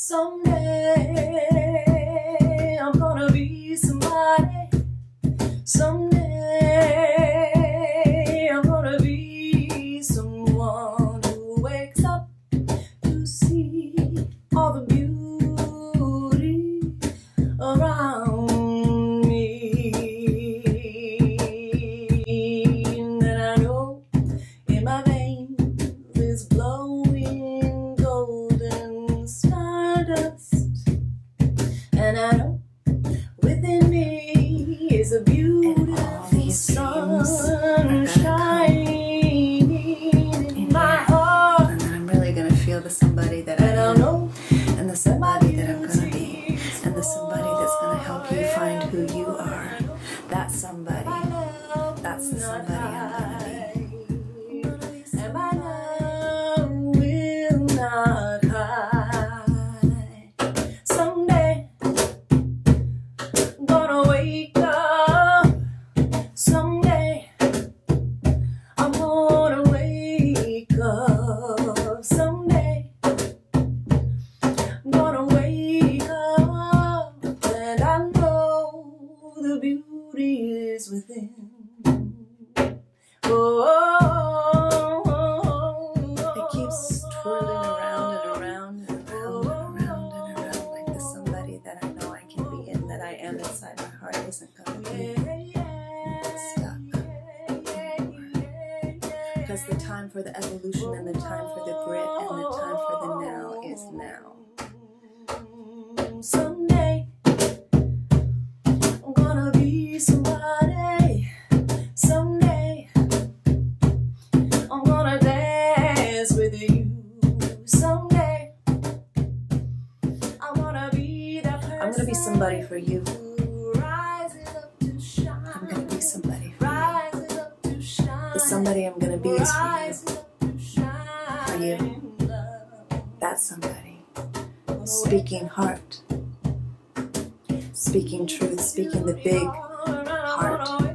Someday I'm gonna be somebody. Someday I'm gonna be someone who wakes up to see all the is a beautiful sun shining in my heart. And then I'm really gonna feel the somebody that I know and the somebody that I'm gonna be, and the somebody that's gonna help you find who you are. That somebody. That's the somebody It keeps twirling around and around and around and around and around like somebody that I know I can be that I am inside my heart isn't gonna be stuck. Because the time for the evolution and the time for the grit and the time for the now is now. Be somebody for you. I'm gonna be somebody for you. The somebody I'm gonna be is for you. For you. That's somebody. Speaking heart. Speaking truth. Speaking the big heart.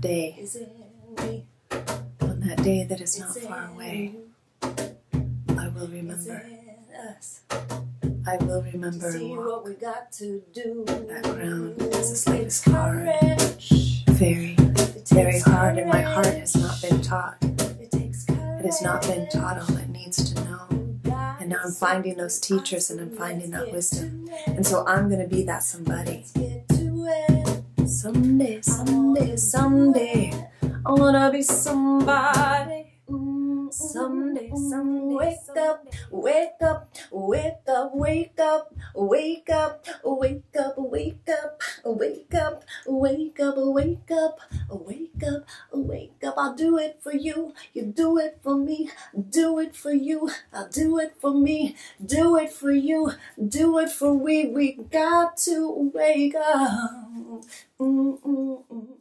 That day, Is in on that day that is not far away. I will remember. us. I will remember See and what walk we got to do. that ground is this life is hard. Very, very hard, and my heart has not been taught. It takes It has not been taught all it needs to know. And now I'm finding those teachers and I'm finding that wisdom. And so I'm going to be that somebody. Someday, someday, someday. I wanna be somebody. Mm, Someday, someday, wake up, wake up, wake up, wake up, wake up, wake up, wake up, wake up, wake up, wake up, wake up, wake up. I'll do it for you, you do it for me, do it for you, I'll do it for me, do it for you, do it for we. We got to wake up. Mm-mm.